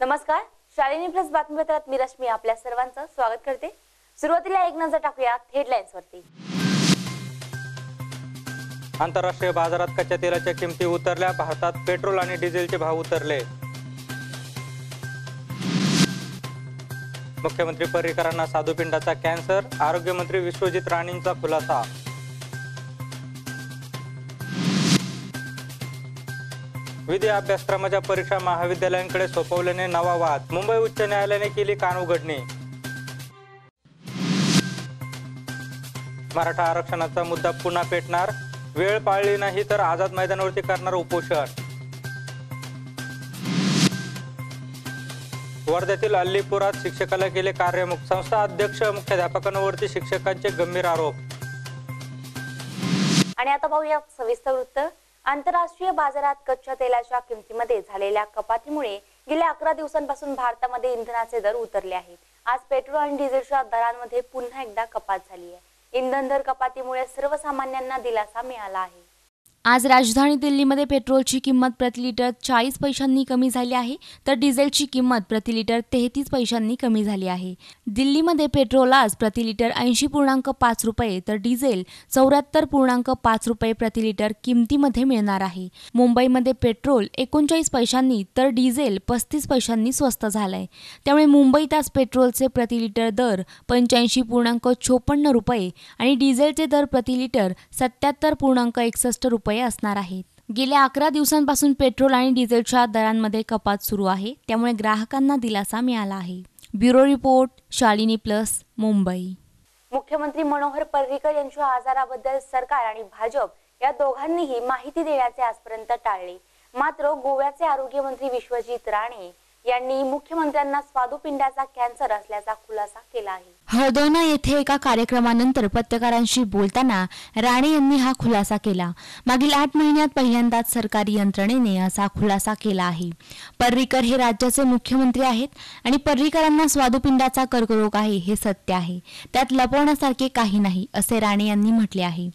नमस्कार. शालिनी प्लस बातमीपत्रात मी रश्मी आपल्या सर्वांचं स्वागत करते. सुरुवातीला एक नजर टाकूया हेडलाईन्स वरती. आंतरराष्ट्रीय बाजारात कच्च्या तेलाच्या किमती उतरल्या भारतात पेट्रोल आणि डिझेलचे भाव उतरले. मुख्यमंत्री पर्रिकरांना साधुपिंडाचा कॅन्सर आरोग्यमंत्री विश्वजित राणेंचा खुलासा. विधी अभ्यासक्रमाच्या परीक्षा महाविद्यालयांकडे सोपवल्याने नवा वाद. मुंबई उच्च न्यायालयाने केली कान उघडणी मराठा आरक्षणाचा मुद्दा पुन्हा पेटणार वेळ पाळली नाही तर आझाद मैदानावरती करणार उपोषण. वर्ध्यातील अल्लीपुरात शिक्षकाला केले कार्यमुख. संस्था अध्यक्ष मुख्याध्यापकांवरती शिक्षकांचे गंभीर आरोप. आणि आता पाहूया सविस्तर वृत्त. आंतरराष्ट्रीय बाजारात कच्च्या तेलाच्या किमतीमध्ये झालेल्या कपातीमुळे गेल्या अकरा दिवसांपासून भारतामध्ये इंधनाचे दर उतरले आहेत. आज पेट्रोल आणि डिझेलच्या दरांमध्ये पुन्हा एकदा कपात झाली आहे. इंधन दर कपातीमुळे सर्वसामान्यांना दिलासा मिळाला आहे. आज राजधानी दिल्लीमध्ये पेट्रोलची किंमत प्रति लिटर चाळीस पैशांनी कमी झाली आहे तर डिझेलची किंमत प्रति लिटर तेहतीस पैशांनी कमी झाली आहे. दिल्लीमध्ये पेट्रोल आज प्रति लिटर ऐंशी पूर्णांक पाच रुपये तर डिझेल चौऱ्याहत्तर पूर्णांक पाच रुपये प्रति लिटर किमतीमध्ये मिळणार आहे. मुंबईमध्ये पेट्रोल एकोणचाळीस पैशांनी तर डिझेल पस्तीस पैशांनी स्वस्त झालंय. त्यामुळे मुंबईत आज पेट्रोलचे प्रति लिटर दर पंच्याऐंशी पूर्णांक चोपन्न रुपये आणि डिझेलचे दर प्रति लिटर सत्याहत्तर पूर्णांक एकसष्ट रुपये असणार आहेत. गेल्या अकरा दिवसांपासून पेट्रोल आणि डिझेलच्या दरांमध्ये कपात सुरू आहे. त्यामुळे ग्राहकांना दिलासा मिळाला आहे. Bureau report Shalini plus Mumbai. मुख्यमंत्री मनोहर पर्रिकर यांच्या आजाराबद्दल सरकार आणि भाजप या दोघांनीही माहिती देण्याचे आजपर्यंत टाळले. मात्र गोव्याचे आरोग्यमंत्री विश्वजित राणे यांनी मुख्यमंत्र्यांना स्वादुपिंडाचा कॅन्सर असल्याचा खुलासा केला आहे. हळदोना येथे एका कार्यक्रमानंतर पत्रकारांशी बोलताना राणे यांनी हा खुलासा केला. मागील आठ महिन्यात पहिल्यांदाच सरकारी यंत्रणेने असा खुलासा केला आहे. पर्रिकर हे राज्याचे मुख्यमंत्री आहेत आणि पर्रिकरांना स्वादुपिंडाचा कर्करोग आहे हे सत्य आहे. त्यात लपवण्यासारखे काही नाही असे राणे यांनी म्हटले आहे.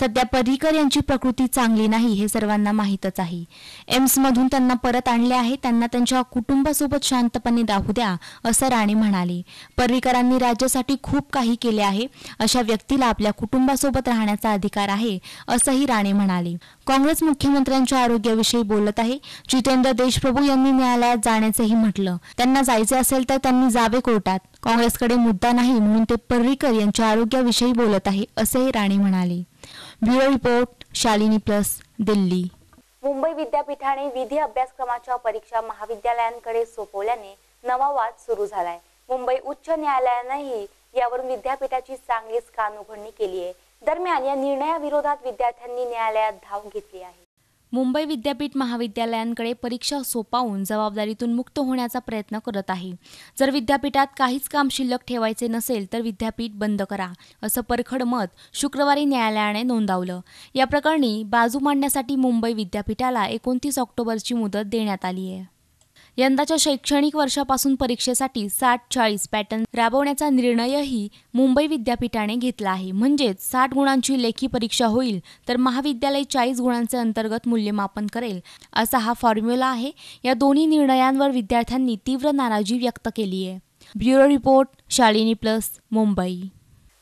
सध्या पर्रिकर यांची प्रकृती चांगली नाही हे सर्वांना माहीतच आहे. एम्समधून त्यांना परत आणले आहे त्यांना त्यांच्या कुटुंबासोबत शांतपणे राहू द्या असं राणे म्हणाले. पर्रिकरांनी राज्यासाठी खूप काही केले आहे. अशा व्यक्तीला आपल्या कुटुंबासोबत राहण्याचा अधिकार आहे असंही राणे म्हणाले. काँग्रेस मुख्यमंत्र्यांच्या आरोग्याविषयी बोलत आहे. जितेंद्र देशप्रभू यांनी न्यायालयात जाण्याचंही म्हटलं. त्यांना जायचे असेल तर त्यांनी जावे कोर्टात. काँग्रेसकडे मुद्दा नाही म्हणून ते पर्रिकर यांच्या आरोग्याविषयी बोलत आहे असेही राणे म्हणाले. Bureau report Shalini plus Delhi. Mumbai विद्यापीठाने विधी अभ्यासक्रमाच्या परीक्षा महाविद्यालयांकडे सोपवल्याने नवा वाद सुरू झालाय. मुंबई उच्च न्यायालयानंही यावरून विद्यापीठाची चांगलीच कानउघडणी केली आहे. दरम्यान या निर्णयाविरोधात विद्यार्थ्यांनी न्यायालयात धाव घेतली आहे. मुंबई विद्यापीठ महाविद्यालयांकडे परीक्षा सोपावून जबाबदारीतून मुक्त होण्याचा प्रयत्न करत आहे. जर विद्यापीठात काहीच काम शिल्लक ठेवायचे नसेल तर विद्यापीठ बंद करा असं परखड मत शुक्रवारी न्यायालयाने नोंदवलं. या प्रकरणी बाजू मांडण्यासाठी मुंबई विद्यापीठाला एकोणतीस ऑक्टोबरची मुदत देण्यात आली आहे. यंदाच्या शैक्षणिक वर्षापासून परीक्षेसाठी साठ चाळीस पॅटर्न राबवण्याचा निर्णयही मुंबई विद्यापीठाने घेतला आहे. म्हणजेच साठ गुणांची लेखी परीक्षा होईल तर महाविद्यालय चाळीस गुणांचे अंतर्गत मूल्यमापन करेल असा हा फॉर्म्युला आहे. या दोन्ही निर्णयांवर विद्यार्थ्यांनी तीव्र नाराजी व्यक्त केली आहे. Bureau report Shalini plus Mumbai.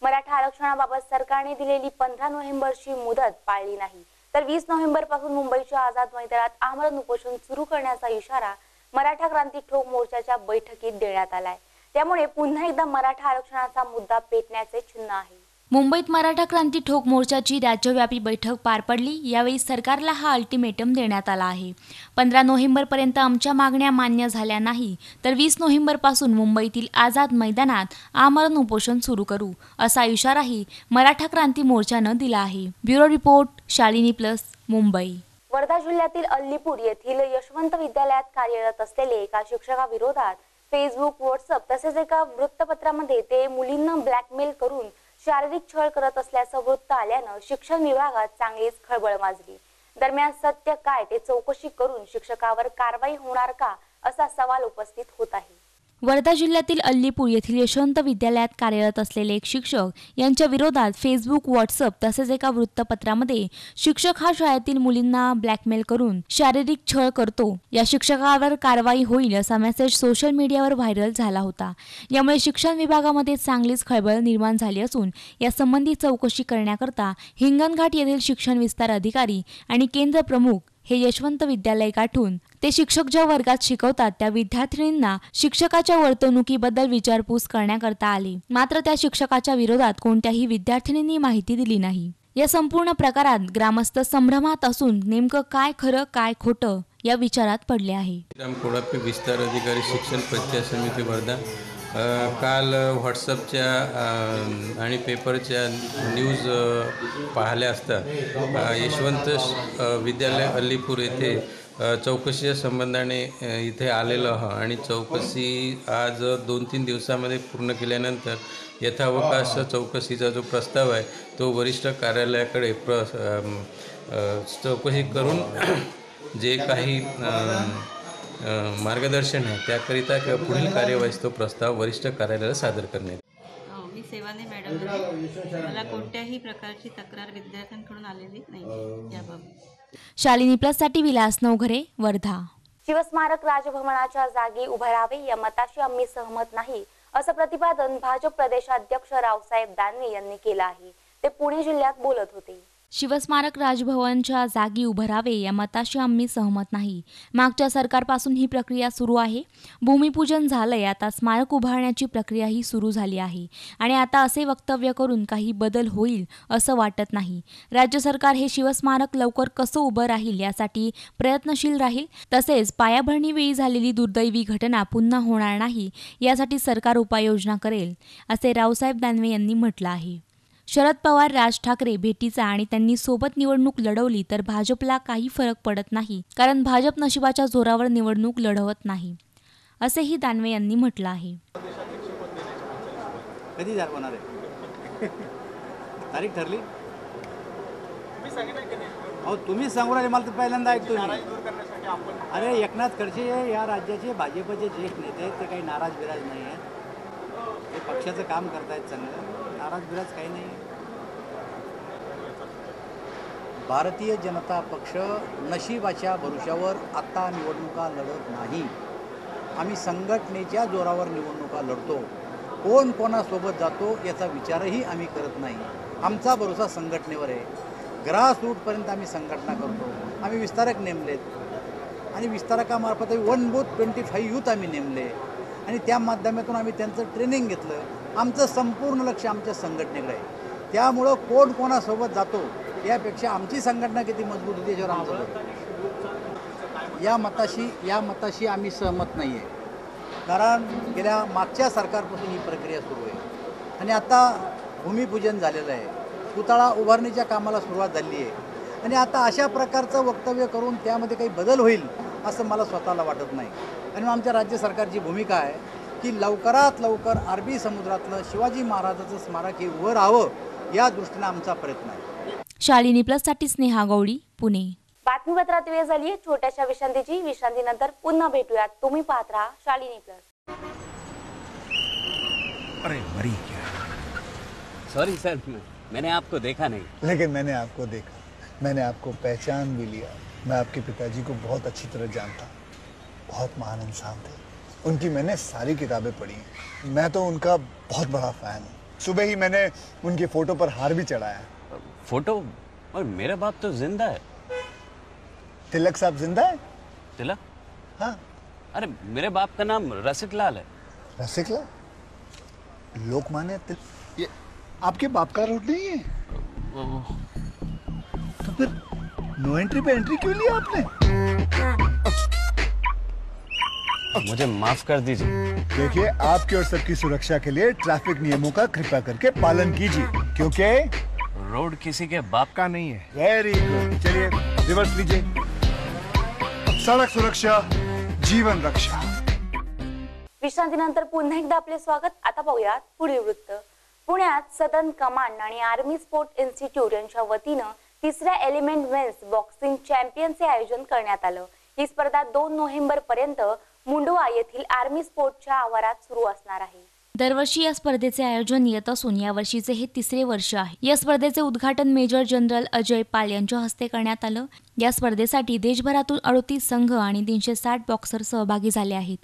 Maratha आरक्षणाबाबत सरकारने दिलेली पंधरा नोव्हेंबरची मुदत पाळली नाही. तर वीस नोव्हेंबरपासून मुंबईच्या आझाद मैदानात आमरण उपोषण सुरू करण्याचा इशारा मराठा क्रांती ठोक मोर्चाच्या बैठकीत देण्यात आलाय. त्यामुळे पुन्हा एकदा मराठा आरक्षणाचा मुद्दा पेटण्याचे चिन्ह आहे. मुंबईत मराठा क्रांती ठोक मोर्चाची राज्यव्यापी बैठक पार पडली. यावेळी सरकारला हा अल्टिमेटम देण्यात आला आहे. पंधरा नोव्हेंबरपर्यंत आमच्या मागण्या मान्य झाल्या नाही तर वीस नोव्हेंबरपासून मुंबईतील आझाद मैदानात आमरण उपोषण सुरू करू असा इशाराही मराठा क्रांती मोर्चानं दिला आहे. Bureau report Shalini plus Mumbai. Wardha जिल्ह्यातील अल्लीपूर येथील यशवंत विद्यालयात कार्यरत असलेले एका शिक्षकाविरोधात फेसबुक व्हॉट्सअप तसेच एका वृत्तपत्रामध्ये ते मुलींना ब्लॅकमेल करून शारीरिक छळ करत असल्याचं वृत्त आल्यानं शिक्षण विभागात चांगलीच खळबळ माजली. दरम्यान सत्य काय ते चौकशी करून शिक्षकावर कारवाई होणार का असा सवाल उपस्थित होत आहे. वर्धा जिल्ह्यातील अल्लीपूर येथील यशवंत विद्यालयात कार्यरत असलेले एक शिक्षक यांच्या विरोधात फेसबुक व्हॉट्सअप तसेच एका वृत्तपत्रामध्ये शिक्षक हा शाळेतील मुलींना ब्लॅकमेल करून शारीरिक छळ करतो. या शिक्षकावर कारवाई होईल असा मेसेज सोशल मीडियावर व्हायरल झाला होता. यामुळे शिक्षण विभागामध्ये चांगलीच खळबळ निर्माण झाली असून यासंबंधी चौकशी करण्याकरता हिंगणघाट येथील शिक्षण विस्तार अधिकारी आणि केंद्र प्रमुख हे यशवंत विद्यालय गाठून ते शिक्षक ज्या वर्गात शिकवतात त्या विद्यार्थिनींना शिक्षकाच्या वर्तणुकीबद्दल विचारपूस करण्याकरता आले. मात्र त्या शिक्षकाच्या विरोधात कोणत्याही विद्यार्थिनींनी माहिती दिली नाही. या संपूर्ण प्रकारात ग्रामस्थ संभ्रमात असून नेमकं काय खरं काय खोटं या विचारात पडले आहे. विस्तार अधिकारी शिक्षण पंचायत समिती वर्धा काल व्हॉट्सअपच्या आणि पेपरच्या न्यूज पाहिल्या असता. यशवंत विद्यालय अलीपूर येथे चौकशीच्या संबंधाने इथे आलेलो आहोत. आणि चौकशी आज दोन तीन दिवसामध्ये पूर्ण केल्यानंतर यथावकाश चौकशीचा जो प्रस्ताव आहे तो वरिष्ठ कार्यालयाकडे प्र चौकशी करून जे काही मार्गदर्शन आहे. त्याकरिता किंवा पुढील कार्यवाहीस तो प्रस्ताव वरिष्ठ कार्यालयाला सादर करण्यात. हो, मी सेवाने मॅडम. मला कोणत्याही प्रकारची तक्रार विद्यार्थ्यांकडून आलेली नाही याबाबत. शालिनी प्लससाठी विलास नवघरे वर्धा. शिवस्मारक राजभवनाच्या जागी उभे राहावे या मताशी आम्ही सहमत नाही असं प्रतिपादन भाजप प्रदेशाध्यक्ष रावसाहेब दानवे यांनी केलं आहे. ते पुणे जिल्ह्यात बोलत होते. शिवस्मारक राजभवनच्या जागी उभं राहावे या मताशी आम्ही सहमत नाही. मागच्या सरकारपासून ही प्रक्रिया सुरू आहे. भूमिपूजन झालंय आता स्मारक उभारण्याची प्रक्रियाही सुरू झाली आहे. आणि आता असे वक्तव्य करून काही बदल होईल असं वाटत नाही. राज्य सरकार हे शिवस्मारक लवकर कसं उभं राहील यासाठी प्रयत्नशील राहील? तसेच पायाभरणीवेळी झालेली दुर्दैवी घटना पुन्हा होणार नाही यासाठी सरकार उपाययोजना करेल असे रावसाहेब दानवे यांनी म्हटलं आहे. शरद पवार राज ठाकरे भेटीचा आणि त्यांनी सोबत निवडणूक लढवली तर भाजपला काही फरक पडत नाही कारण भाजप नशिबाच्या जोरावर निवडणूक लढवत नाही असेही दानवे यांनी म्हटलं आहे. कधी जार होणार आहे? तारीख ठरली? अहो तुम्हीच सांगू राहिले मला तर पहिल्यांदा ऐकतो अरे एकनाथ खडसे या राज्याचे भाजपचे ज्येष्ठ नेते ते काही नाराज बिराज नाही आहेत. ते पक्षाचं काम करतायत चांगलं नाराज बिराज काही नाही. भारतीय जनता पक्ष नशिबाच्या भरोशावर आत्ता निवडणुका लढत नाही. आम्ही संघटनेच्या जोरावर निवडणुका लढतो. कोण कोणासोबत जातो याचा विचारही आम्ही करत नाही. आमचा भरोसा संघटनेवर आहे. ग्रास रूटपर्यंत आम्ही संघटना करतो. आम्ही विस्तारक नेमलेत आणि विस्तारकामार्फत one booth twenty five youth आम्ही नेमले. आणि त्या माध्यमातून आम्ही त्यांचं ट्रेनिंग घेतलं. आमचं संपूर्ण लक्ष आमच्या संघटनेकडे आहे. त्यामुळं कोण कोणासोबत जातो यापेक्षा आमची संघटना किती मजबूत होती याच्यावर आमचं या मताशी या मताशी आम्ही सहमत नाही आहे कारण गेल्या मागच्या सरकारपासून ही प्रक्रिया सुरू आहे. आणि आता भूमिपूजन झालेलं आहे. पुतळा उभारणीच्या कामाला सुरुवात झाली आहे. आणि आता अशा प्रकारचं वक्तव्य करून त्यामध्ये काही बदल होईल असं मला स्वतःला वाटत नाही. आणि आमच्या राज्य सरकारची भूमिका आहे की लवकरात लवकर अरबी समुद्रातलं शिवाजी महाराजाचं स्मारक हे उभं राहावं या दृष्टीनं आमचा प्रयत्न आहे. शालिनी प्लससाठी स्नेहा गौडी पुणे. बातमीपत्रात वेळ झाली आहे. छोट्याशा विश्रांतीची. विश्रांतीनंतर पुन्हा भेटूयात. तुम्ही पाहत राहा शालिनी प्लस. अरे मरी क्या? सॉरी सर मैंने आपको देखा नहीं. लेकिन मैंने आपको देखा. मैंने आपको पहचान भी लिया. मैं आपके पिताजी को बहुत अच्छी तरह जानता. बहुत महान इंसान थे. उनकी मैंने सारी किताबें पढ़ी हैं. मैं तो उनका बहुत बड़ा फ़ैन हूँ. सुबह ही मैंने उनकी फ़ोटो पर हार भी चढ़ाया फ़ोटो? और मेरा बाप तो ज़िंदा है। तिलक साहब ज़िंदा है? तिलक? हाँ। अरे मेरे बाप का नाम रसिक लाल है। रसिकला लोकमान्य तिलक ये आपके बाप का रोड नहीं है? तो फिर नो एंट्री पे एंट्री क्यों लिया आपने? मुझे माफ़ कर दीजिए। देखिए आपके और सबकी सुरक्षा के लिए ट्रैफ़िक नियमों का कृपया करके पालन कीजिए क्योंकि रोड किसी के बाप का नहीं है। वेरी गुड चलिए रिवर्स लीजिए। सड़क सुरक्षा जीवन रक्षा। विश्रांतीनंतर पुन्हा एकदा आपले स्वागत. आता पाहूयात पुढील वृत्त. पुण्यात सदन कमांड आणि आर्मी स्पोर्ट इन्स्टिट्यूट यांच्या वतीनं तिसऱ्या एलिमेंट मेन्स बॉक्सिंग चॅम्पियनचे आयोजन करण्यात आलं. ही स्पर्धा दोन नोव्हेंबर पर्यंत मुंडवा येथील आर्मी स्पोर्टच्या आवारात सुरू असणार आहे. दरवर्षी या स्पर्धेचे आयोजन येत असून यावर्षीचे हे तिसरे वर्ष आहे. या स्पर्धेचे उद्घाटन मेजर जनरल अजय पाल यांच्या हस्ते करण्यात आलं. या स्पर्धेसाठी देशभरातून अडतीस संघ आणि तीनशे साठ बॉक्सर सहभागी झाले आहेत.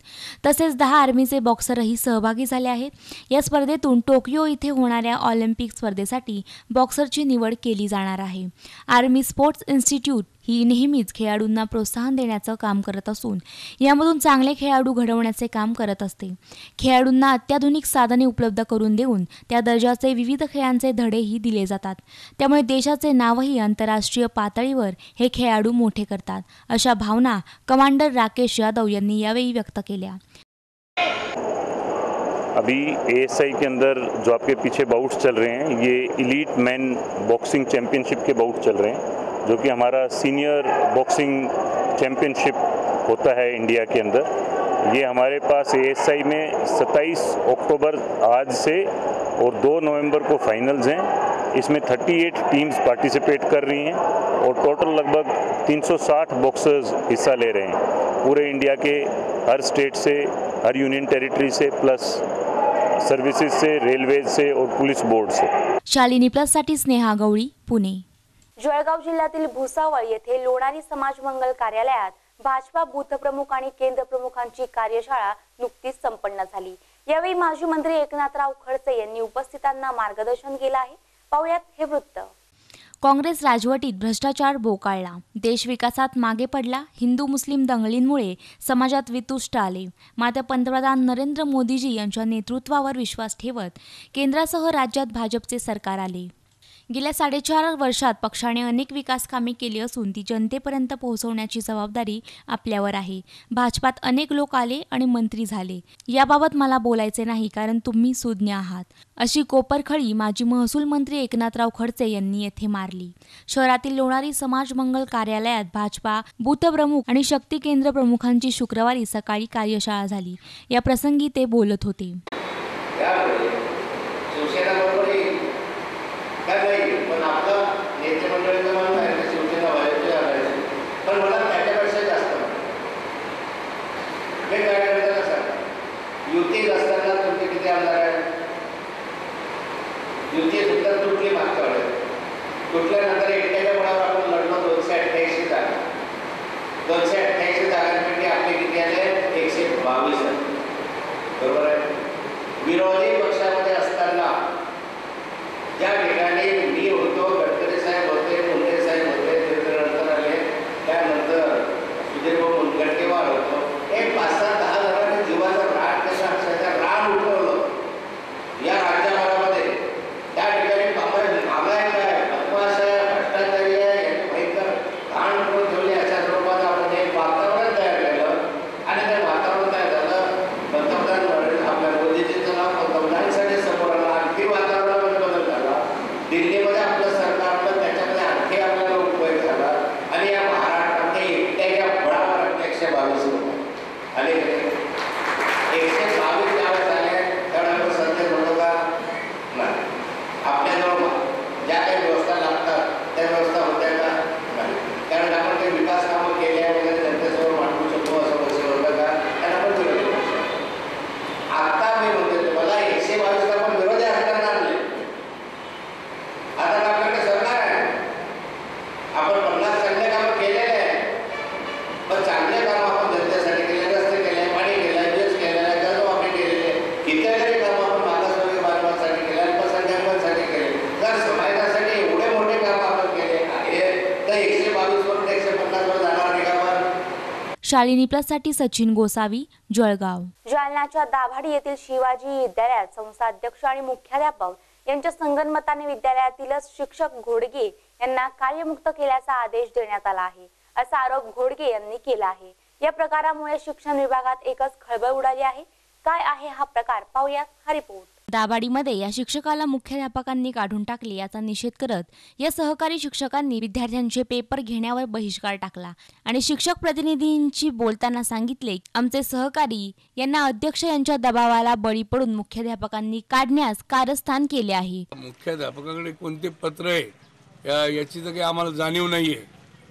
तसेच दहा आर्मीचे बॉक्सरही सहभागी झाले आहेत. या स्पर्धेतून टोकियो इथे होणाऱ्या ऑलिम्पिक स्पर्धेसाठी बॉक्सरची निवड केली जाणार आहे. आर्मी स्पोर्ट्स इन्स्टिट्यूट ही नेहमीच खेळाडूंना प्रोत्साहन देण्याचं काम करत असून यामधून चांगले खेळाडू घडवण्याचे काम करत असते. खेळाडूंना अत्याधुनिक साधने उपलब्ध करून देऊन त्या दर्जाचे विविध खेळांचे धडेही दिले जातात. त्यामुळे देशाचे नावही आंतरराष्ट्रीय पातळीवर हे खेळाडू मोठे करतात. अशा भावना कमांडर राकेश यादव यांनी यावेळी व्यक्त केल्या. अभी एएसआई के अंदर जो आपके पीछे बाउट्स चल रहे हैं, ये इलीट मैन बॉक्सिंग चैम्पियनशिप के बाउट चल रहे हैं, जो कि हमारा सीनियर बॉक्सिंग चैम्पियनशिप होता है इंडिया के अंदर। ये हमारे पास एएसआई में 27 अक्टूबर आज से और 2 नवंबर को फाइनल्स हैं। इसमें 38 टीम्स पार्टिसिपेट कर रही हैं और टोटल लगभग 360 बॉक्सर्स हिस्सा ले रहे हैं। पूरे इंडिया के हर स्टेट से हर यूनियन टेरिटरी से प्लस सर्विसेज से रेलवे से और पुलिस बोर्ड से। शालिनी प्लससाठी स्नेहा गवळी पुणे. जळगाव जिल्ह्यातील भुसावळ येथे लोणारी समाज मंगल कार्यालयात भाजपा बूथ प्रमुख आणि केंद्र प्रमुखांची कार्यशाळा नुकतीच संपन्न झाली. यावेळी माजी मंत्री एकनाथराव खडसे यांनी उपस्थितांना मार्गदर्शन केलं आहे. पाहुयात हे वृत्त. काँग्रेस राजवटीत भ्रष्टाचार बोकाळला. देश विकासात मागे पडला. हिंदू मुस्लिम दंगलींमुळे समाजात वितुष्ट आले. मात्र पंतप्रधान नरेंद्र मोदीजी यांच्या नेतृत्वावर विश्वास ठेवत केंद्रासह राज्यात भाजपचे सरकार आले. गेल्या साडेचार वर्षात पक्षाने अनेक विकास कामे केली असून ती जनतेपर्यंत पोहोचवण्याची जबाबदारी आपल्यावर आहे. भाजपात अनेक लोक आले आणि मंत्री झाले. याबाबत मला बोलायचे नाही कारण तुम्ही सुज्ञ आहात. अशी कोपरखळी माजी महसूल मंत्री एकनाथराव खडसे यांनी येथे मारली. शहरातील लोणारी समाज मंगल कार्यालयात भाजपा बूथप्रमुख आणि शक्ती केंद्र प्रमुखांची शुक्रवारी सकाळी कार्यशाळा झाली. या प्रसंगी ते बोलत होते. शालिनी प्लससाठी सचिन गोसावी जळगाव. जालनाच्या दाभाडी येथील शिवाजी विद्यालयात संस्थाध्यक्ष आणि मुख्याध्यापक यांच्या संगनमताने विद्यालयातीलच शिक्षक घोडगे यांना कार्यमुक्त केल्याचा आदेश देण्यात आला आहे. असा आरोप घोडगे यांनी केला आहे. या प्रकारामुळे शिक्षण विभागात एकच खळबळ उडाली आहे. काय आहे हा प्रकार? पाहूयात हा रिपोर्ट दाभाडीमध्ये या शिक्षकाला मुख्याध्यापकांनी काढून टाकले याचा निषेध करत या सहकारी शिक्षकांनी विद्यार्थ्यांचे पेपर घेण्यावर बहिष्कार टाकला. आणि शिक्षक प्रतिनिधींशी बोलताना सांगितले आमचे सहकारी यांना अध्यक्ष यांच्या दबावाला बळी पडून मुख्याध्यापकांनी काढण्यास कारस्थान केले आहे. मुख्याध्यापकाकडे कोणते पत्र आहे? या याची तर काही आम्हाला जाणीव नाही आहे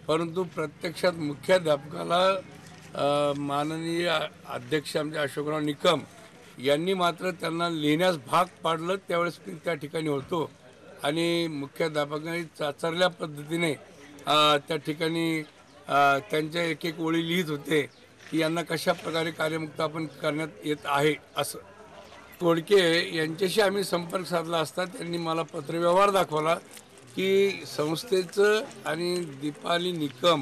परंतु प्रत्यक्षात मुख्याध्यापकाला माननीय अध्यक्ष आमचे अशोकराव निकम यांनी मात्र त्यांना लिहिण्यास भाग पाडलं त्यावेळेस मी त्या ठिकाणी होतो. आणि मुख्याध्यापकांनी चाचरल्या पद्धतीने त्या ठिकाणी त्यांच्या एक एक ओळी लिहित होते की यांना कशा प्रकारे कार्यमुक्त आपण करण्यात येत आहे असं. तोडके यांच्याशी आम्ही संपर्क साधला असता त्यांनी मला पत्रव्यवहार दाखवला की संस्थेचं आणि दीपाली निकम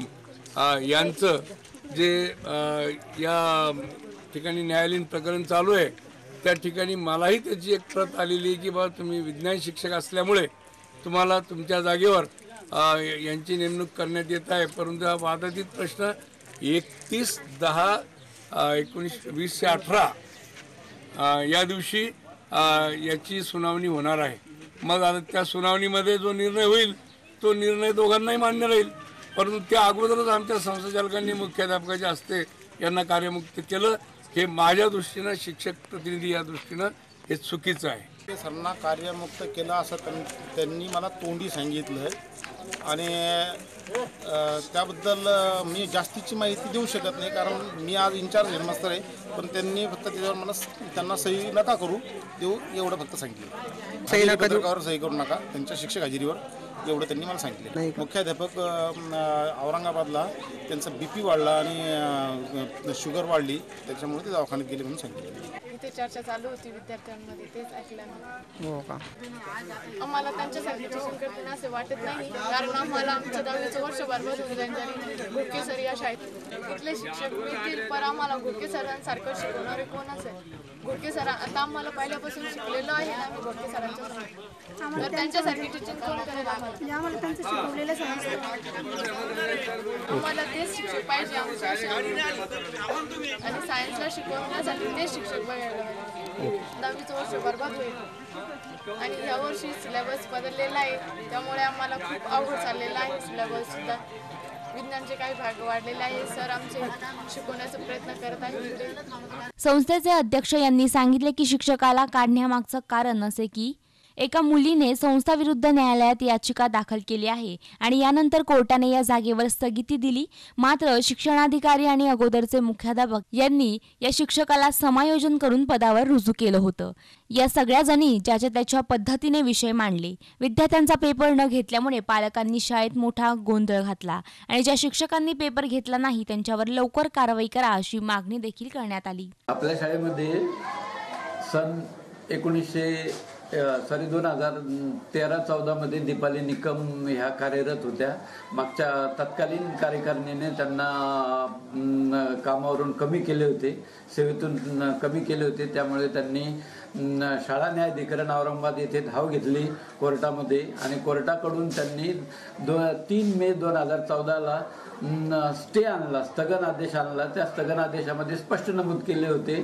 यांचं जे या ठिकाणी न्यायालयीन प्रकरण चालू आहे त्या ठिकाणी मलाही त्याची एक प्रत आलेली आहे की बाबा तुम्ही विज्ञान शिक्षक असल्यामुळे तुम्हाला तुमच्या जागेवर यांची नेमणूक करण्यात येत आहे. परंतु हा वादातीत प्रश्न एकतीस दहा एकोणीसशे वीसशे अठरा या दिवशी याची सुनावणी होणार आहे. मग आता त्या सुनावणीमध्ये जो निर्णय होईल तो निर्णय दोघांनाही मान्य राहील. परंतु त्या अगोदरच आमच्या संस्थाचालकांनी मुख्याध्यापकाच्या हस्ते यांना कार्यमुक्त केलं. हे माझ्या दृष्टीनं शिक्षक प्रतिनिधी या दृष्टीनं हे चुकीचं आहे. ते सरांना कार्यमुक्त केलं असं त्यां- त्यांनी मला तोंडी सांगितलं आणि अ, त्याबद्दल मी जास्तीची माहिती देऊ शकत नाही कारण मी आज इन्चार्ज हेडमास्तर आहे. पण त्यांनी फक्त त्याच्यावर मला त्यांना सही नका करू देऊ एवढं फक्त सांगितलं. सही नका सही करू नका त्यांच्या शिक्षक हजेरीवर. एवढं त्यांनी मला सांगितलं. मुख्याध्यापक औरंगाबादला त्यांचा बी पी वाढला आणि शुगर वाढली त्याच्यामुळे ते दवाखान्यात गेले म्हणून सांगितलं. इथे चर्चा चालू होती विद्यार्थ्यांमध्ये तेच ऐकलं मी. हो का? आम्हाला त्यांच्यासारखी ट्युशन करताना असे वाटत नाही. कारण आम्हाला आमच्या दहावीचं वर्ष बरबाद होऊन जाईल जरी घोडके सर या शाळेत. इथले शिक्षक मिळतील पण आम्हाला घोडके सरांसारखं शिकवणारे कोण असेल घोडके सर आता आम्हाला पहिल्यापासून शिकलेलो आहे ना आम्ही घोडके सरांच्या. तर त्यांच्यासारखी टीचिंग कोण करेल आम्हाला आम्हाला त्यांचं शिकवलेलं समजतं. आम्हाला तेच शिक्षक पाहिजे आमच्या आणि सायन्सला शिकवण्यासाठी तेच शिक्षक बघायला पाहिजे दहावीचं वर्ष बरबाद होईल. आणि ह्या वर्षी सिलेबस बदललेला आहे. त्यामुळे आम्हाला खूप अवघड चाललेला आहे सिलेबस सुद्धा. विज्ञानचे काही भाग वाढलेले आहे सर आमचे शिकवण्याचा प्रयत्न करत आहेत. संस्थेचे अध्यक्ष यांनी सांगितले की शिक्षकाला काढण्यामागचं कारण असे की एका मुलीने संस्थाविरुद्ध न्यायालयात याचिका दाखल केली आहे आणि यानंतर कोर्टाने या जागेवर स्थगिती दिली. मात्र शिक्षणाधिकारी आणि अगोदरचे मुख्याध्यापक यांनी या शिक्षकाला समायोजन करून पदावर रुजू केलं होतं. या सगळ्या जणी ज्याच्या त्याच्या पद्धतीने विषय मांडले. विद्यार्थ्यांचा पेपर न घेतल्यामुळे पालकांनी शाळेत मोठा गोंधळ घातला आणि ज्या शिक्षकांनी पेपर घेतला नाही त्यांच्यावर लवकर कारवाई करा अशी मागणी देखील करण्यात आली. आपल्या शाळेमध्ये सन एकोणीसशे सॉरी दोन हजार तेरा चौदामध्ये दीपाली निकम ह्या कार्यरत होत्या. मागच्या तत्कालीन कार्यकारिणीने त्यांना कामावरून कमी केले होते. सेवेतून कमी केले होते. त्यामुळे त्यांनी शाळा न्यायाधिकरण औरंगाबाद येथे धाव घेतली कोर्टामध्ये. आणि कोर्टाकडून त्यांनी दो तीन मे दोन हजार चौदाला स्टे आणला स्थगन आदेश आणला. त्या स्थगन आदेशामध्ये स्पष्ट नमूद केले होते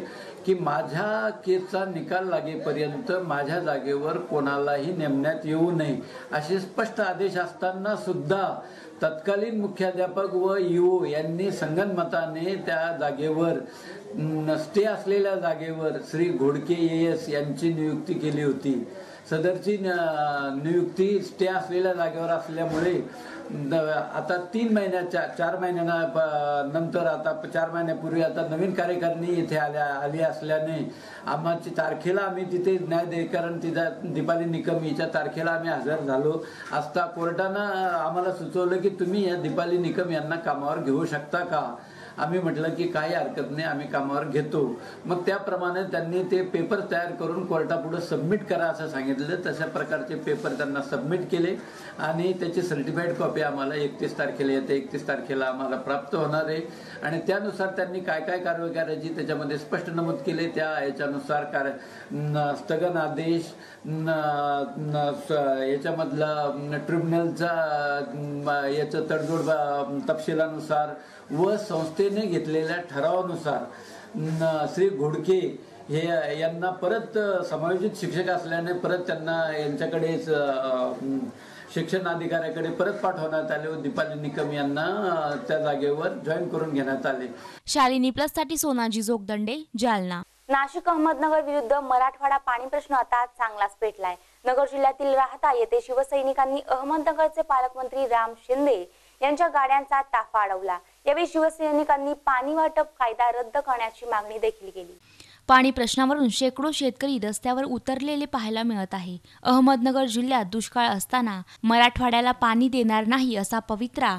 की माझ्या केसचा निकाल लागेपर्यंत माझ्या जागेवर कोणालाही नेमण्यात येऊ नये असे स्पष्ट आदेश असताना सुद्धा तत्कालीन मुख्याध्यापक व यू यांनी संगनमताने त्या जागेवर स्टे असलेल्या जागेवर श्री घोडके ए एस यांची नियुक्ती केली होती. सदरची नियुक्ती स्टे असलेल्या जागेवर असल्यामुळे आता तीन महिन्याच्या चार महिन्याना नंतर आता चार महिन्यापूर्वी आता नवीन कार्यकारिणी इथे आल्या आली असल्याने आम्हाची तारखेला आम्ही तिथे न्यायाधिकरण तिथं दीपाली निकम हिच्या तारखेला आम्ही हजर झालो. असता कोर्टानं आम्हाला सुचवलं की तुम्ही या दीपाली निकम यांना कामावर घेऊ शकता का? आम्ही म्हटलं की काही हरकत नाही आम्ही कामावर घेतो. मग त्याप्रमाणे त्यांनी ते पेपर तयार करून कोर्टापुढे सबमिट करा असं सांगितलं. तशा प्रकारचे पेपर त्यांना सबमिट केले आणि त्याची सर्टिफाईड कॉपी आम्हाला एकतीस तारखेला येते. एकतीस तारखेला आम्हाला प्राप्त होणार आहे. आणि त्यानुसार त्यांनी काय काय कारवाई करायची त्याच्यामध्ये स्पष्ट नमूद केले. त्या याच्यानुसार कार स्थगन आदेश याच्यामधला ट्रिब्युनलचा याचं तडजोड तपशिलानुसार व संस्थेने घेतलेल्या ठरावानुसार श्री घोडके हे यांना परत समायोजित शिक्षक असल्याने परत त्यांना यांच्याकडेच अं, शिक्षण अधिकाऱ्याकडे परत पाठवण्यात आले व दीपाली निकम यांना त्या जागेवर जॉईन करून घेण्यात आले. शालिनी प्लससाठी सोनाजी जोगदंडे जालना. नाशिक अहमदनगर विरुद्ध मराठवाडा पाणी प्रश्न आता चांगलाच पेटलाय. नगर जिल्ह्यातील राहता येथे शिवसैनिकांनी अहमदनगरचे पालकमंत्री राम शिंदे यांच्या गाड्यांचा ताफा अडवला. यावेळी शिवसैनिकांनी पाणी वाटप कायदा रद्द करण्याची मागणी देखील केली. पाणी प्रश्नावरून शेकडो शेतकरी रस्त्यावर उतरलेले पाहायला मिळत आहे. अहमदनगर जिल्ह्यात दुष्काळ असताना मराठवाड्याला पाणी देणार नाही असा पवित्रा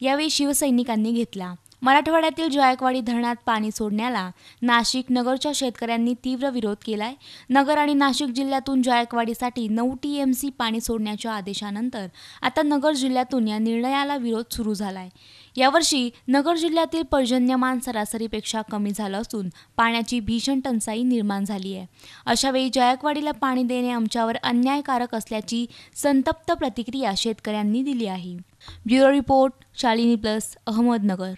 यावेळी शिवसैनिकांनी घेतला. मराठवाड्यातील जायकवाडी धरणात पाणी सोडण्याला नाशिक नगरच्या शेतकऱ्यांनी तीव्र विरोध केलाय. नगर आणि नाशिक जिल्ह्यातून जायकवाडीसाठी नऊ टी एम सी पाणी सोडण्याच्या आदेशानंतर आता नगर जिल्ह्यातून या निर्णयाला विरोध सुरू झालाय. यावर्षी नगर जिल्ह्यातील पर्जन्यमान सरासरीपेक्षा कमी झालं असून पाण्याची भीषण टंचाई निर्माण झाली आहे अशावेळी जायकवाडीला पाणी देणे आमच्यावर अन्यायकारक असल्याची संतप्त प्रतिक्रिया शेतकऱ्यांनी दिली आहे. Bureau report Shalini plus Ahmednagar.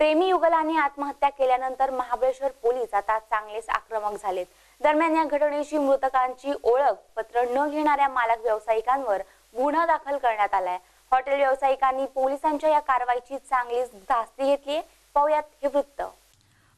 प्रेमी युगलाने आत्महत्या केल्यानंतर महाबळेश्वर पोलीस आता चांगलेच आक्रमक झालेत. दरम्यान या घटनेची मृतकांची ओळख पत्र न घेणाऱ्या मालक व्यावसायिकांवर गुन्हा दाखल करण्यात आलाय. हॉटेल व्यावसायिकांनी पोलिसांच्या या कारवाईची चांगलीच धास्ती घेतली पाहुयात हे वृत्त.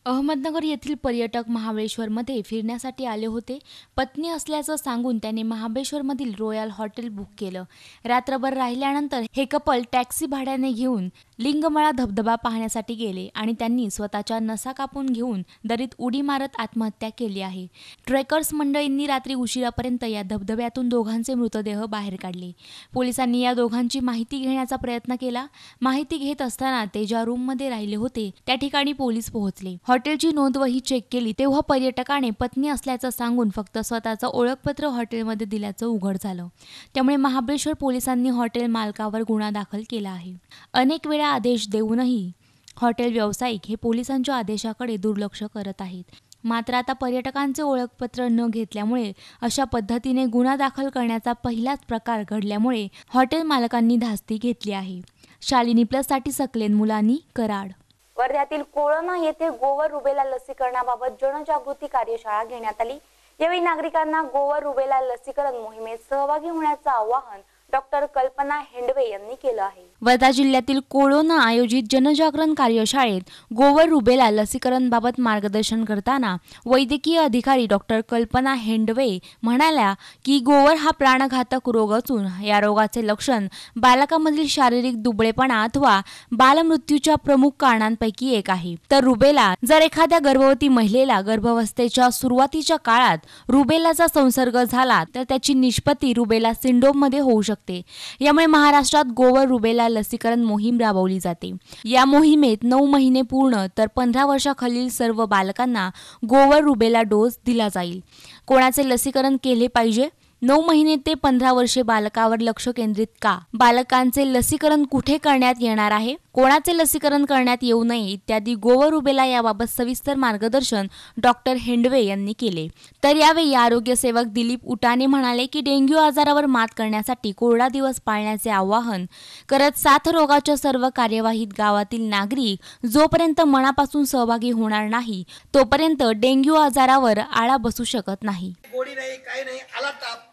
अहमदनगर येथील पर्यटक महाबळेश्वरमध्ये फिरण्यासाठी आले होते. पत्नी असल्याचं सांगून त्याने महाबळेश्वरमधील रॉयल हॉटेल बुक केलं. रात्रभर राहिल्यानंतर हे कपल टॅक्सी भाड्याने घेऊन लिंगमळा धबधबा पाहण्यासाठी गेले आणि त्यांनी स्वतःच्या नसा कापून घेऊन दरीत उडी मारत आत्महत्या केली आहे. ट्रेकर्स मंडळींनी रात्री उशिरापर्यंत या धबधब्यातून दोघांचे मृतदेह बाहेर काढले. पोलिसांनी या दोघांची माहिती घेण्याचा प्रयत्न केला. माहिती घेत असताना ते ज्या रूममध्ये राहिले होते त्या ठिकाणी पोलीस पोहोचले. हॉटेलची नोंदवही चेक केली तेव्हा पर्यटकाने पत्नी असल्याचं सांगून फक्त स्वतःचं ओळखपत्र हॉटेलमध्ये दिल्याचं उघड झालं. त्यामुळे महाबळेश्वर पोलिसांनी हॉटेल मालकावर गुन्हा दाखल केला आहे. अनेक वेळा आदेश देऊनही हॉटेल व्यावसायिक हे पोलिसांच्या आदेशाकडे दुर्लक्ष करत आहेत. मात्र आता पर्यटकांचे ओळखपत्र न घेतल्यामुळे अशा पद्धतीने गुन्हा दाखल करण्याचा पहिलाच प्रकार घडल्यामुळे हॉटेल मालकांनी धास्ती घेतली आहे. शालिनी प्लससाठी सकलेन मुलांनी कराड. वर्ध्यातील कोळना येथे गोवर रुबेला लसीकरणाबाबत जनजागृती कार्यशाळा घेण्यात आली. यावेळी नागरिकांना गोवर रुबेला लसीकरण मोहिमेत सहभागी होण्याचं आवाहन डॉक्टर कल्पना हेंडवे यांनी केलं आहे. वर्धा जिल्ह्यातील कोरोना आयोजित जनजागरण कार्यशाळेत गोवर रुबेला लसीकरणबाबत मार्गदर्शन करताना वैद्यकीय अधिकारी डॉक्टर कल्पना हेंडवे म्हणाल्या की गोवर हा प्राणघातक रोग असून या रोगाचे लक्षण बालकामधील शारीरिक दुबळेपणा अथवा बालमृत्यूच्या प्रमुख कारणांपैकी एक आहे. तर रुबेला जर एखाद्या गर्भवती महिलेला गर्भावस्थेच्या सुरुवातीच्या काळात रुबेलाचा संसर्ग झाला तर त्याची निष्पत्ती रुबेला सिंडोममध्ये होऊ शकते. शकते. यामुळे महाराष्ट्रात गोवर रुबेला लसीकरण मोहीम राबवली जाते. या मोहिमेत नऊ महिने पूर्ण तर पंधरा वर्षाखालील सर्व बालकांना गोवर रुबेला डोस दिला जाईल. कोणाचे लसीकरण केले पाहिजे? नऊ महिने ते पंधरा वर्षे बालकावर लक्ष केंद्रित का? बालकांचे लसीकरण कुठे करण्यात येणार आहे? कोणाचे लसीकरण करण्यात येऊ नये? इत्यादी गोवर रुबेला याबाबत सविस्तर मार्गदर्शन डॉक्टर हेंडवे यांनी केले. तर यावेळी आरोग्य सेवक दिलीप उटाने म्हणाले की डेंग्यू आजारावर मात करण्यासाठी कोरडा दिवस पाळण्याचे आवाहन करत साथ रोगाच्या सर्व कार्यवाहीत गावातील नागरिक जोपर्यंत मनापासून सहभागी होणार नाही तोपर्यंत डेंग्यू आजारावर आळा बसू शकत नाही. गोळी नाही काही नाही आला ताप.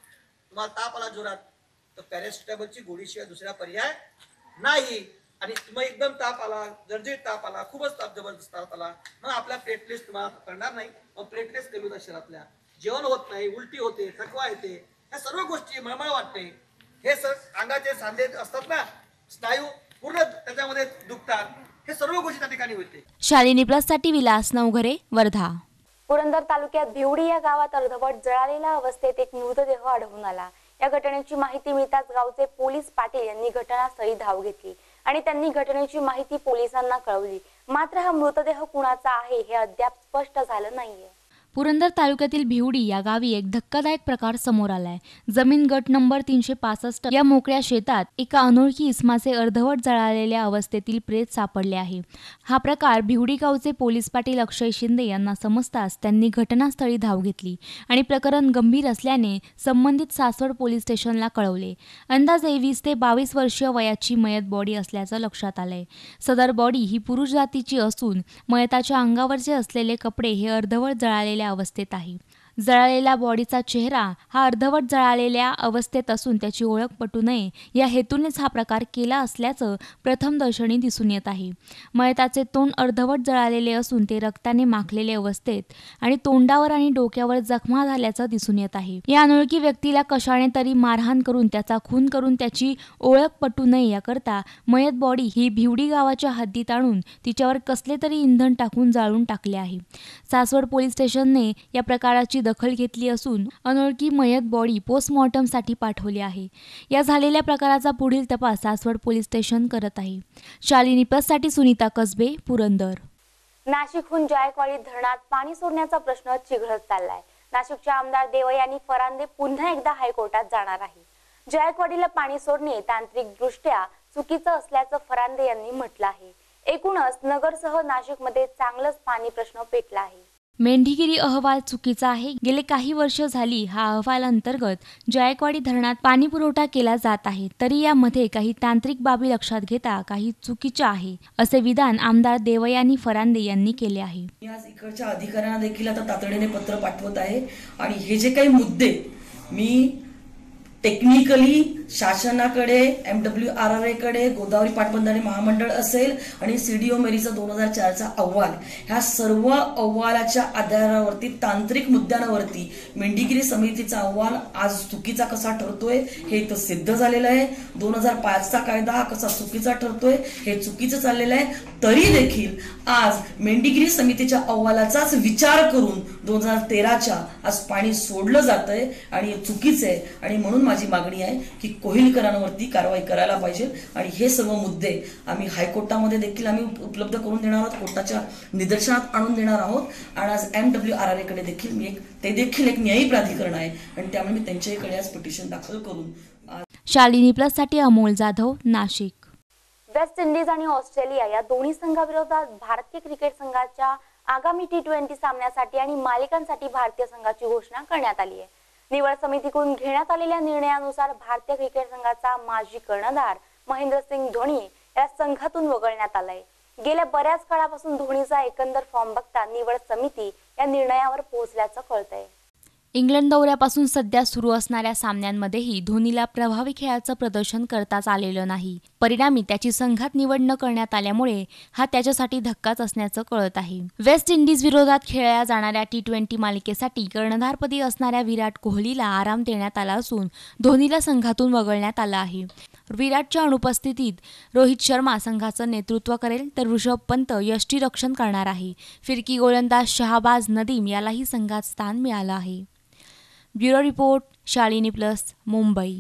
तुम्हाला ताप आला जोरात तर पॅरेसिटामॉलची गोळीशिवाय दुसरा पर्याय नाही. आणि तुम्हाला एकदम ताप आला जर्जरीत ताप आला खूपच ताप जबरदस्त ताप आला मग आपल्या प्लेटलेस तुम्हाला करणार नाही. मग प्लेटलेस कमी होतात शरीरातल्या. जेवण होत नाही उलटी होते थकवा येते ह्या सर्व गोष्टी मळमळ वाटते. हे सर अंगाचे सांधे असतात ना स्नायू पूर्ण त्याच्यामध्ये दुखतात. हे सर्व गोष्टी त्या ठिकाणी होते. शालिनी प्लससाठी विलास नवघरे वर्धा. पुरंदर तालुक्यात भिवडी या गावात अर्धवट जळालेल्या अवस्थेत एक मृतदेह आढळून आला. या घटनेची माहिती मिळताच गावचे पोलीस पाटील यांनी घटनास्थळी धाव घेतली आणि त्यांनी घटनेची माहिती पोलिसांना कळवली. मात्र हा मृतदेह कुणाचा आहे हे अद्याप स्पष्ट झालं नाहीये. पुरंदर तालुक्यातील भिवडी या गावी एक धक्कादायक प्रकार समोर आलाय. जमीन गट नंबर तीनशे पासष्ट या मोकळ्या शेतात एका अनोळखी इस्माचे अर्धवट जळालेल्या अवस्थेतील प्रेत सापडले आहे. हा प्रकार भिवडी गावचे पोलीस पाटील अक्षय शिंदे यांना समजताच त्यांनी घटनास्थळी धाव घेतली आणि प्रकरण गंभीर असल्याने संबंधित सासवड पोलीस स्टेशनला कळवले. अंदाजे वीस ते बावीस वर्षीय वयाची मयत बॉडी असल्याचं लक्षात आलंय. सदर बॉडी ही पुरुष जातीची असून मयताच्या अंगावरचे असलेले कपडे हे अर्धवट जळालेल्या अवस्थेत आहे. जळालेल्या बॉडीचा चेहरा हा अर्धवट जळालेल्या अवस्थेत असून त्याची ओळख पटू नये. या हेतूनेच हा प्रकार केला असल्याचं प्रथमदर्शनी दिसून येत आहे. मयताचे तोंड अर्धवट जळालेले असून ते रक्ताने माखलेले अवस्थेत आणि तोंडावर आणि डोक्यावर जखमा झाल्याचं दिसून येत आहे. या अनोळखी व्यक्तीला कशाने तरी मारहाण करून त्याचा खून करून त्याची ओळख पटू नये याकरता मयत बॉडी ही भिवडी गावाच्या हद्दीत आणून तिच्यावर कसले तरी इंधन टाकून जाळून टाकले आहे. सासवड पोलीस स्टेशनने या प्रकाराची दखल घेतली असून अनोळखी मयत बॉडी पोस्टमॉर्टमसाठी पाठवली आहे. या झालेल्या प्रकाराचा पुढील तपास सासवड पोलीस स्टेशन करत आहे. शालिनी प्लससाठी सुनीता कसबे पुरंदर. नाशिकहून जायकवाडी धरणात पाणी सोडण्याचा प्रश्न चिघळत चाललाय. नाशिकचे आमदार देवयानी फरांदे पुन्हा एकदा हायकोर्टात जाणार आहे. जायकवाडीला पाणी सोडणे तांत्रिक दृष्ट्या चुकीचं असल्याचं फरांदे यांनी म्हटलं आहे. एकूणच नगरसह नाशिकमध्ये चांगलंच पाणी प्रश्न पेटला आहे. मेंढीगिरी अहवाल चुकीचा आहे. गेले काही वर्ष झाली हा अहवाल अंतर्गत जायकवाडी धरणात पाणी पुरवठा केला जात आहे. तरी यामध्ये काही तांत्रिक बाबी लक्षात घेता काही चुकीच्या आहे असे विधान आमदार देवयानी फरांदे यांनी केले आहे. आज इकडच्या अधिकाऱ्यांना देखील आता तातडीने पत्र पाठवत आहे. आणि हे जे काही मुद्दे मी टेक्निकली शासनाकडे एम डब्ल्यू आर आरकडे गोदावरी पाटबंधारे महामंडळ असेल आणि सी डी ओ मेरीचा दोन हजार चारचा अहवाल. ह्या सर्व अहवालाच्या आधारावरती तांत्रिक मुद्द्यांवरती मेंढीगिरी समितीचा अहवाल आज चुकीचा कसा ठरतोय हे इथं सिद्ध झालेलं आहे. दोन हजार पाचचा कायदा हा कसा चुकीचा ठरतोय हे चुकीचं चाललेलं आहे. तरी देखील आज मेंढीगिरी समितीच्या अहवालाचाच विचार करून दोन हजार तेराच्या आज पाणी सोडलं जातंय आणि चुकीचं आहे आणि म्हणून माझी मागणी आहे की कोहिलकरांवरती कारवाई करायला पाहिजे. आणि हे सर्व मुद्दे आम्ही हायकोर्टामध्ये देखील आम्ही उपलब्ध करून देणार आहोत. कोर्टाच्या निदर्शनात आणून देणार आहोत. आणि आज एम डब्ल्यू आर आरकडे देखील मी एक ते देखील एक न्यायी प्राधिकरण आहे. आणि त्यामुळे मी त्यांच्याकडे आज पिटिशन दाखल करून शालिनी प्लससाठी अमोल जाधव नाशिक. वेस्ट इंडिज आणि ऑस्ट्रेलिया या दोन्ही संघाविरोधात भारतीय क्रिकेट संघाच्या आगामी टी ट्वेंटी सामन्यासाठी आणि मालिकांसाठी भारतीय संघाची घोषणा करण्यात आली आहे. निवड समितीकडून घेण्यात आलेल्या निर्णयानुसार भारतीय क्रिकेट संघाचा माजी कर्णधार महेंद्रसिंग धोनी याला संघातून वगळण्यात आलाय. गेल्या बऱ्याच काळापासून धोनीचा एकंदर फॉर्म बघता निवड समिती या निर्णयावर पोहोचल्याचं कळतंय. इंग्लंड दौऱ्यापासून सध्या सुरू असणाऱ्या सामन्यांमध्येही धोनीला प्रभावी खेळाचं प्रदर्शन करताच आलेलं नाही. परिणामी त्याची संघात निवड न करण्यात आल्यामुळे हा त्याच्यासाठी धक्काच असण्याचं कळत आहे. वेस्ट इंडिज विरोधात खेळल्या जाणाऱ्या टी ट्वेंटी मालिकेसाठी कर्णधारपदी असणाऱ्या विराट कोहलीला आराम देण्यात आला असून धोनीला संघातून वगळण्यात आलं आहे. विराटच्या अनुपस्थितीत रोहित शर्मा संघाचं नेतृत्व करेल तर ऋषभ पंत यष्टीरक्षण करणार आहे. फिरकी गोलंदाज शहाबाज नदीम यालाही संघात स्थान मिळालं आहे. Bureau report Shalini plus Mumbai.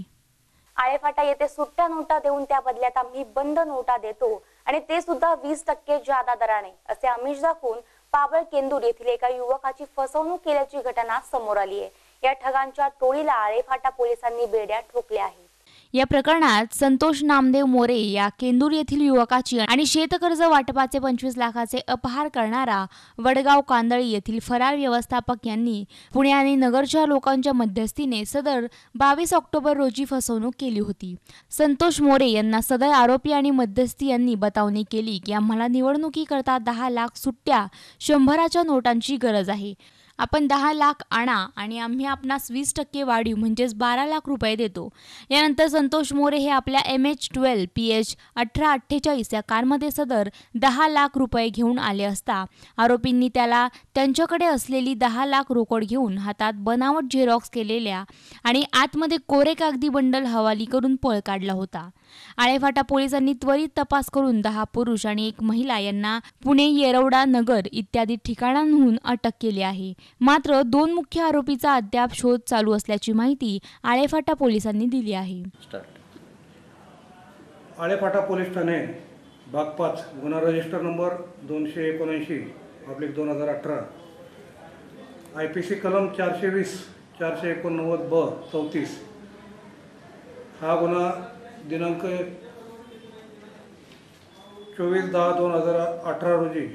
Alephata येथे सुट्ट्या नोटा देऊन त्या बदल्यात आम्ही बंद नोटा देतो आणि ते सुद्धा वीस टक्के जादा दराने असे आमिष दाखवून पाबळ केंदूर येथील एका युवकाची फसवणूक केल्याची घटना समोर आली आहे या ठगांच्या टोळीला आळेफाटा पोलिसांनी बेड्या ठोकल्या आहेत. या प्रकरणात संतोष नामदेव मोरे या केंदूर येथील युवकाची आणि शेतकर्ज वाटपाचे पंचवीस लाखाचे अपहार करणारा वडगाव कांदळी येथील फरार व्यवस्थापक यांनी पुणे आणि नगरच्या लोकांच्या मध्यस्थीने सदर बावीस ऑक्टोबर रोजी फसवणूक केली होती. संतोष मोरे यांना सदर आरोपी आणि मध्यस्थी यांनी बतावणी केली की आम्हाला निवडणुकीकरता दहा लाख सुट्ट्या शंभराच्या नोटांची गरज आहे. आपण दहा लाख आणा आणि आम्ही आपणास वीस टक्के वाढीव म्हणजेच बारा लाख रुपये देतो. यानंतर संतोष मोरे हे आपल्या M H twelve P H अठरा अठ्ठेचाळीस या कारमध्ये सदर दहा लाख रुपये घेऊन आले असता. आरोपींनी त्याला त्यांच्याकडे असलेली दहा लाख रोकड घेऊन हातात बनावट झेरॉक्स केलेल्या आणि आतमध्ये कोरे कागदी बंडल हवाली करून पळ काढला होता. आळेफाटा पोलिसांनी त्वरित तपास करून दहा पुरुष आणि एक महिला यांना पुणे येरवडा नगर इत्यादी ठिकाणांहून अटक केली आहे. मात्र दोन मुख्य आरोपीचा अद्याप शोध चालू असल्याची माहिती आळेफाटा पोलिसांनी दिली आहे. आळेफाटा पोलीस ठाणे भाग पाच गुन्हा रजिस्टर नंबर दोनशे एकोणऐंशी पब्लिक दोन हजार अठरा. आय पी सी कलम चारशे वीस चारशे एकोणनव्वद ब चौतीस. हा गुन्हा दिनांक चोवीस दहा दोन हजार अठरा रोजी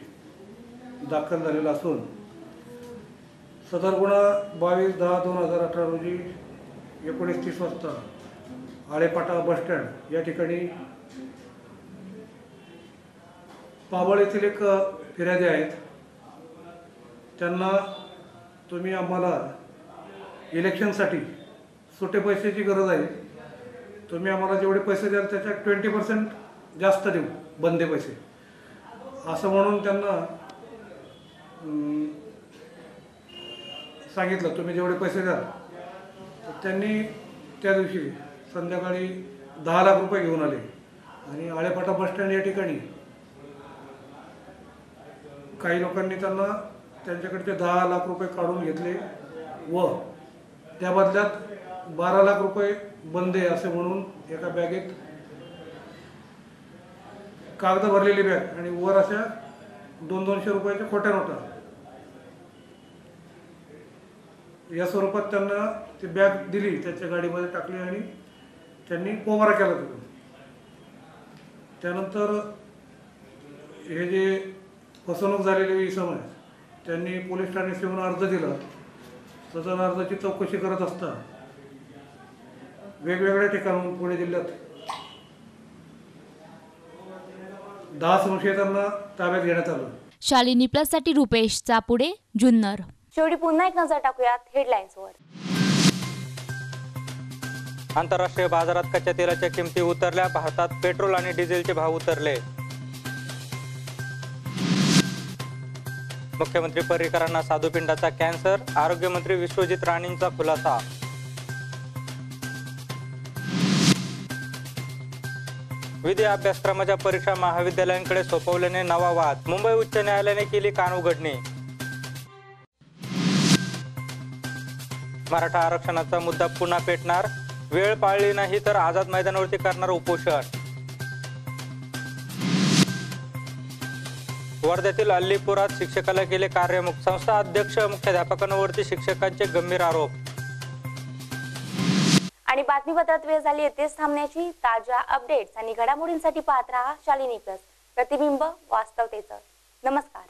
दाखल झालेला असून सदर गुन्हा बावीस दहा दोन हजार अठरा रोजी एकोणीस तीस वाजता आळेपाटा बसस्टँड या ठिकाणी पाबळ येथील एक फिर्यादी आहेत. त्यांना तुम्ही आम्हाला इलेक्शनसाठी सुटे पैशाची गरज आहे. तुम्ही आम्हाला जेवढे पैसे द्याल त्याच्या ट्वेंटी पर्सेंट जास्त देऊ बंदे पैसे. असं म्हणून त्यांना सांगितलं तुम्ही जेवढे पैसे द्याल तर त्यांनी त्या दिवशी संध्याकाळी दहा लाख रुपये घेऊन आले. आणि आळेपाटा बसस्टँड या ठिकाणी काही लोकांनी त्यांना त्यांच्याकडचे दहा लाख रुपये काढून घेतले व त्या बदल्यात बारा लाख रुपये बंदे असे म्हणून एका बॅगेत कागद भरलेली बॅग आणि वर अशा दोन दोनशे रुपयाच्या खोट्या नोटा. या स्वरूपात त्यांना ती बॅग दिली त्याच्या गाडीमध्ये टाकली आणि त्यांनी पोवारा केला तिथून. त्यानंतर हे जे फसवणूक झालेली इसम आहे त्यांनी पोलीस ठाण्यात येऊन अर्ज दिला. सदर अर्जाची चौकशी करत असता वेगवेगळ्या ठिकाणाहून पुणे जिल्ह्यात दहा संशयितांना ताब्यात घेण्यात आलं. शालिनी प्लससाठी रुपेश चापुडे जुन्नर. शेवटी पुन्हा एक नजर टाकूयात हेडलाईन्सवर आंतरराष्ट्रीय बाजारात कच्च्या तेलाच्या किमती उतरल्या भारतात पेट्रोल आणि डिझेलचे भाव उतरले. मुख्यमंत्री पर्रिकरांना साधुपिंडाचा कॅन्सर आरोग्यमंत्री विश्वजित राणेंचा खुलासा. विधी अभ्यासक्रमाच्या परीक्षा महाविद्यालयांकडे सोपवल्याने नवा वाद मुंबई उच्च न्यायालयाने केली कान उघडणी मराठा आरक्षणाचा मुद्दा पुन्हा पेटणार. वेळ पाळली नाही तर आझाद मैदानावरती करणार उपोषण. वर्ध्यातील अल्लीपुरात शिक्षकाला केले कार्यमुख. संस्था अध्यक्ष मुख्याध्यापकांवरती शिक्षकांचे गंभीर आरोप. आणि बातमीपत्रात वेळ झाली येथेच थांबण्याची. ताज्या अपडेट्स आणि घडामोडींसाठी पाहत राहा शालिनी प्लस. प्रतिबिंब वास्तवतेचं. नमस्कार.